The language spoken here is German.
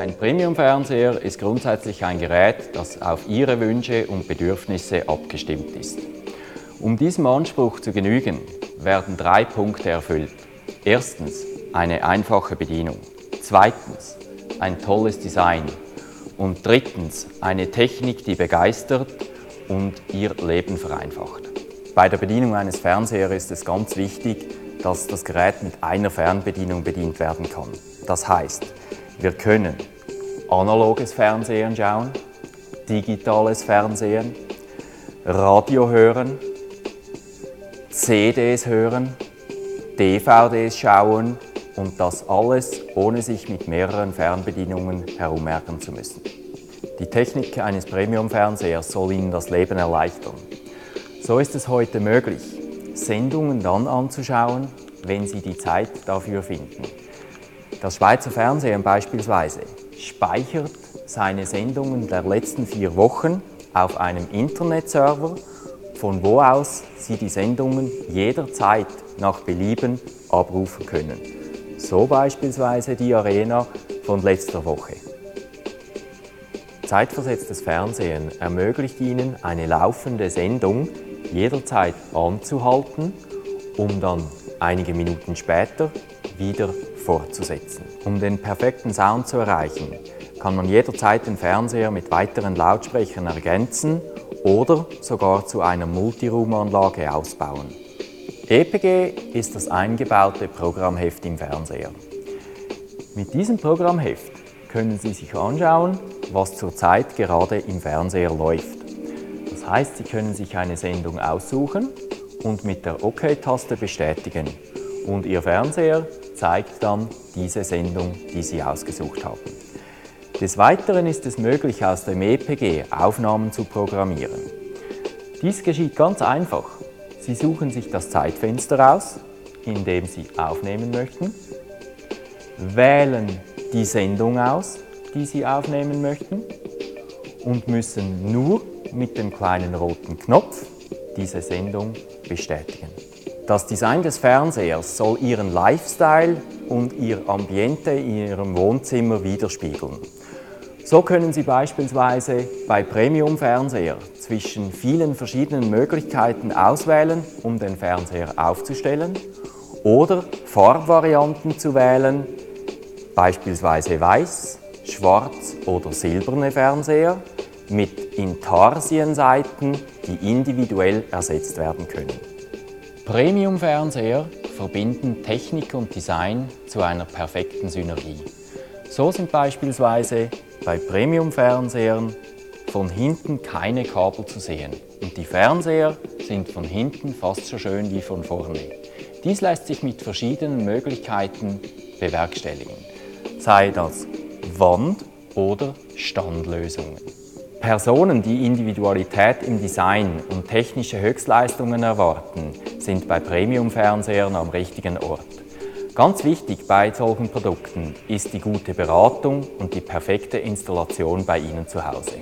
Ein Premium-Fernseher ist grundsätzlich ein Gerät, das auf Ihre Wünsche und Bedürfnisse abgestimmt ist. Um diesem Anspruch zu genügen, werden drei Punkte erfüllt. Erstens eine einfache Bedienung. Zweitens ein tolles Design. Und drittens eine Technik, die begeistert und Ihr Leben vereinfacht. Bei der Bedienung eines Fernsehers ist es ganz wichtig, dass das Gerät mit einer Fernbedienung bedient werden kann. Das heißt, wir können analoges Fernsehen schauen, digitales Fernsehen, Radio hören, CDs hören, DVDs schauen und das alles ohne sich mit mehreren Fernbedienungen herumärgern zu müssen. Die Technik eines Premium-Fernsehers soll Ihnen das Leben erleichtern. So ist es heute möglich, Sendungen dann anzuschauen, wenn Sie die Zeit dafür finden. Das Schweizer Fernsehen beispielsweise speichert seine Sendungen der letzten vier Wochen auf einem Internetserver, von wo aus Sie die Sendungen jederzeit nach Belieben abrufen können. So beispielsweise die Arena von letzter Woche. Zeitversetztes Fernsehen ermöglicht Ihnen eine laufende Sendung jederzeit anzuhalten, um dann einige Minuten später wieder fortzusetzen. Um den perfekten Sound zu erreichen, kann man jederzeit den Fernseher mit weiteren Lautsprechern ergänzen oder sogar zu einer Multiroom-Anlage ausbauen. EPG ist das eingebaute Programmheft im Fernseher. Mit diesem Programmheft können Sie sich anschauen, was zurzeit gerade im Fernseher läuft. Das heißt, Sie können sich eine Sendung aussuchen und mit der OK-Taste OK bestätigen. Und Ihr Fernseher zeigt dann diese Sendung, die Sie ausgesucht haben. Des Weiteren ist es möglich, aus dem EPG Aufnahmen zu programmieren. Dies geschieht ganz einfach. Sie suchen sich das Zeitfenster aus, in dem Sie aufnehmen möchten, wählen die Sendung aus, die Sie aufnehmen möchten und müssen nur mit dem kleinen roten Knopf diese Sendung bestätigen. Das Design des Fernsehers soll Ihren Lifestyle und Ihr Ambiente in Ihrem Wohnzimmer widerspiegeln. So können Sie beispielsweise bei Premium-Fernseher zwischen vielen verschiedenen Möglichkeiten auswählen, um den Fernseher aufzustellen oder Farbvarianten zu wählen, beispielsweise weiß, schwarz oder silberne Fernseher mit Intarsienseiten, die individuell ersetzt werden können. Premium-Fernseher verbinden Technik und Design zu einer perfekten Synergie. So sind beispielsweise bei Premium-Fernsehern von hinten keine Kabel zu sehen und die Fernseher sind von hinten fast so schön wie von vorne. Dies lässt sich mit verschiedenen Möglichkeiten bewerkstelligen, sei das Wand- oder Standlösungen. Personen, die Individualität im Design und technische Höchstleistungen erwarten, sind bei Premium-Fernsehern am richtigen Ort. Ganz wichtig bei solchen Produkten ist die gute Beratung und die perfekte Installation bei Ihnen zu Hause.